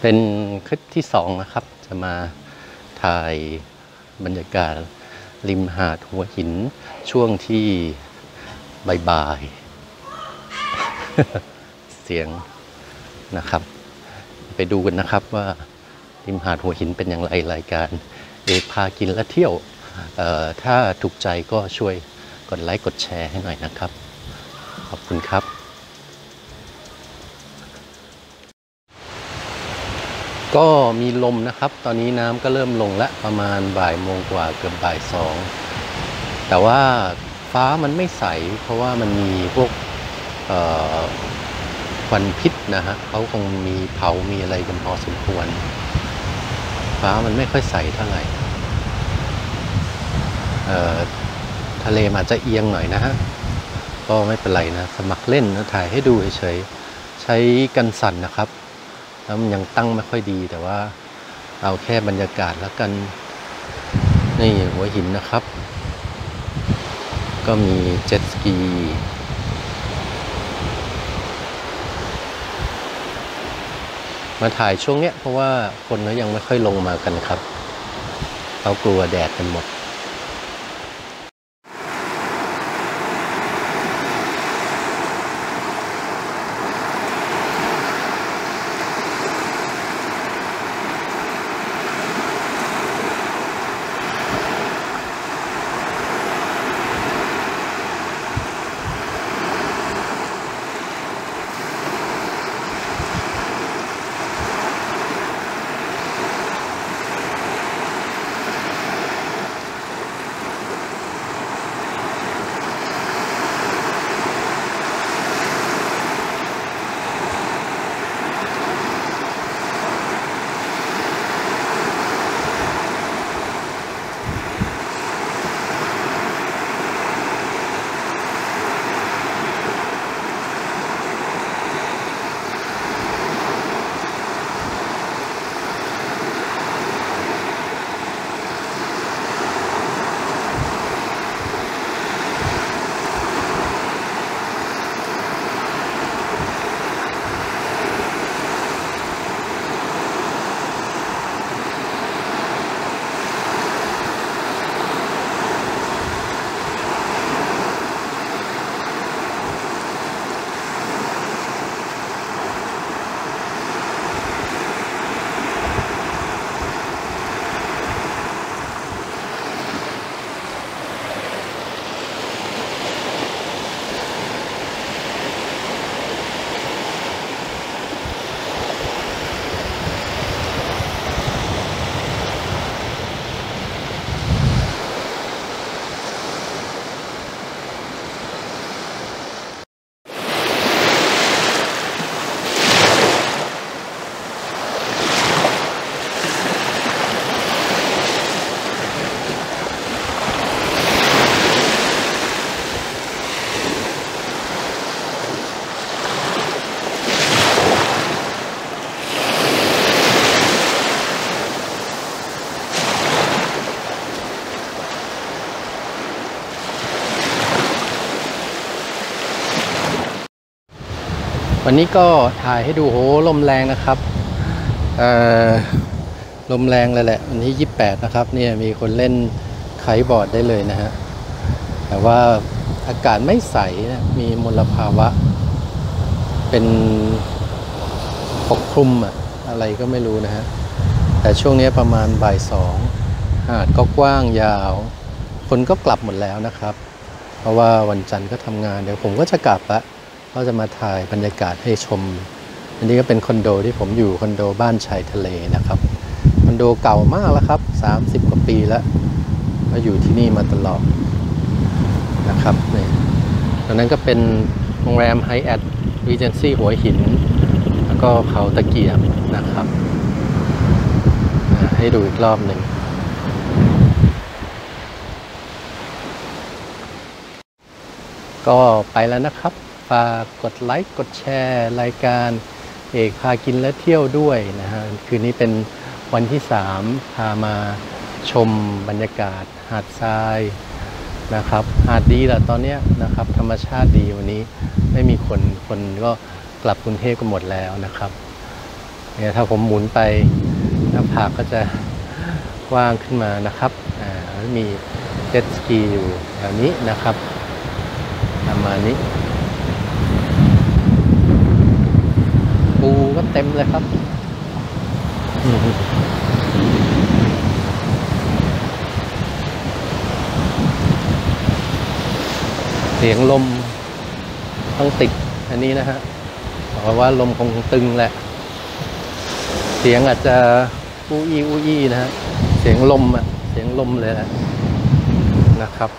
เป็นคลิปที่สองนะครับ จะมาถ่ายบรรยากาศริมหาดหัวหินช่วงที่บ่ายๆ เสียงนะครับ ไปดูกันนะครับว่าริมหาดหัวหินเป็นอย่างไรรายการ เอกพากินและเที่ยว ถ้าถูกใจก็ช่วยกดไลค์กดแชร์ให้หน่อยนะครับ ขอบคุณครับ ก็มีลมนะครับ ตอนนี้น้ำก็เริ่มลงแล้วประมาณบ่ายโมงกว่าเกือบบ่ายสอง แต่ว่าฟ้ามันไม่ใส เพราะว่ามันมีพวกควันพิษนะฮะเขาคงมีเผา มีอะไรกันพอสมควร ฟ้ามันไม่ค่อยใสเท่าไหร่ทะเลอาจจะเอียงหน่อยนะฮะ ก็ไม่เป็นไรนะ สมัครเล่นนะถ่ายให้ดูเฉยๆ ใช้กันสั่นนะครับ แล้วมันยังตั้งไม่ค่อยดีแต่ว่าเอาแค่บรรยากาศแล้วกัน นี่หัวหินนะครับ ก็มีเจ็ตสกีมาถ่ายช่วงเนี้ยเพราะว่าคนก็ยังไม่ค่อยลงมากันครับเขากลัวแดดกันหมด วันนี้ก็ถ่ายให้ดูโหลมแรงนะครับลมแรงเลยแหละวันที่28 นะครับเนี่ยมีคนเล่นไคบอร์ดได้เลยนะฮะแต่ว่าอากาศไม่ใสนะมีมลภาวะ เป็นปกคลุมอะอะไรก็ไม่รู้นะฮะแต่ช่วงนี้ประมาณบ่ายสองหาดก็กว้างยาว คนก็กลับหมดแล้วนะครับ เพราะว่าวันจันทร์ก็ทำงานเดี๋ยวผมก็จะกลับละ ก็จะมาถ่ายบรรยากาศให้ชม อันนี้ก็เป็นคอนโดที่ผมอยู่คอนโดบ้านชายทะเลนะครับคอนโดเก่ามากแล้วครับ 30 กว่าปีแล้วก็อยู่ที่นี่มาตลอดนะครับนี่ตรงนั้นก็เป็นโรงแรมไฮแอทรีเจนซี่หัวหิน แล้วก็เขาตะเกียบนะครับ ให้ดูอีกรอบหนึ่งก็ไปแล้วนะครับ ฝากกดไลค์กดแชร์ รายการเอกพากินและเที่ยวด้วยนะฮะคืนนี้เป็นวันที่ 3 พามาชมบรรยากาศ หาดทรายนะครับ หาดดีแหละตอนนี้นะครับ ธรรมชาติดีวันนี้ไม่มีคนคนก็กลับกรุงเทพกันหมดแล้วนะครับเนี่ยถ้าผมหมุนไปหน้าผากก็จะกว้างขึ้นมานะครับอ่ามีเจ็ตสกีอยู่แถวนี้นะครับประมาณนี้ ปู ก็เต็มเลยครับเสียงลมต้องติดอันนี้นะฮะเพราะว่าลมคงตึงแหละ เสียงอาจจะอู้อี้อู้อี้นะฮะ เสียงลมอะ เสียงลมเลยแหละนะครับ